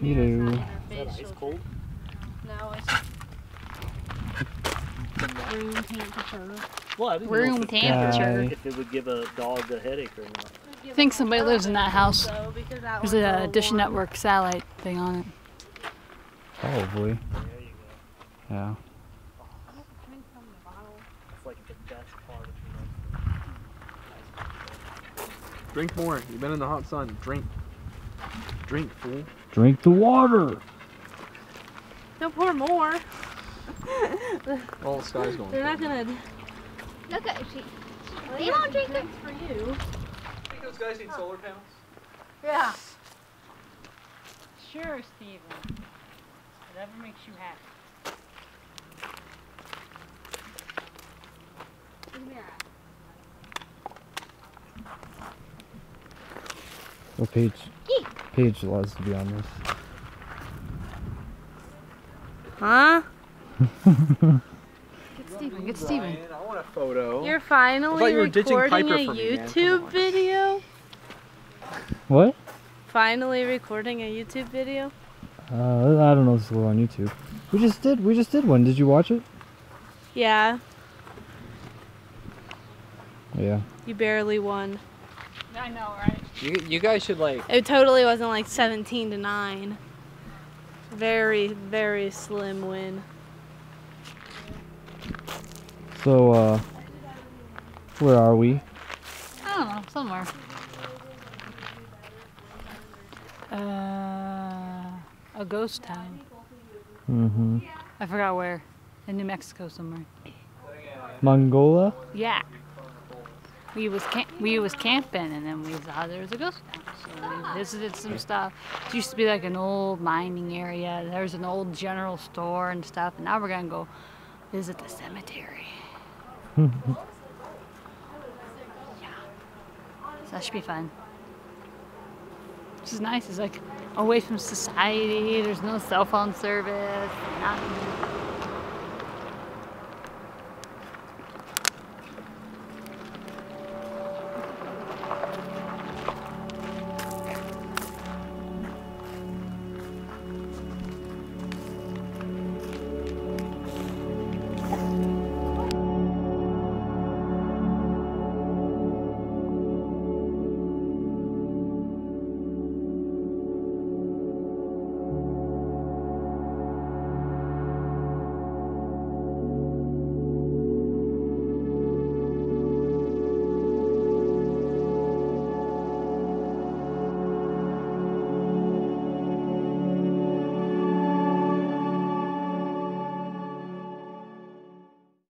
You do. Is that ice cold? No, it's room temperature. Well, I didn't know Room if it, temperature. Guy. if it would give a dog a headache or not. I think somebody lives in that house. Though, because that There's one's a Dish warm. Network satellite thing on it. Oh, Probably. There you go. Yeah. It's like the best part of the Drink more. You've been in the hot sun. Drink. Drink, fool. Drink the water. Don't pour more. All the sky's going. They're not gonna. Look at she. You won't drink it. for you. think those guys need solar panels? Yeah. Sure, Steven. Whatever makes you happy. What page? Page loves to be on this. Huh? Get Steven, get Steven. I want a photo. You're finally you recording a for me, YouTube on. video. What? Finally recording a YouTube video. Uh, I don't know. if This is on YouTube. We just did. We just did one. Did you watch it? Yeah, Yeah. you barely won. I know, right? You, you guys should like. It totally wasn't like 17 to 9. Very, very slim win. So, uh, where are we? I don't know, somewhere. Uh, a ghost town. Mm-hmm. I forgot where. In New Mexico somewhere. Mogollon. Yeah. We was camp- we was camping and then we saw there was a ghost town. So we ah. visited some stuff. It used to be like an old mining area. There's an old general store and stuff. And now we're gonna go visit the cemetery. yeah. So that should be fun. This is nice. It's like away from society. There's no cell phone service. Nothing.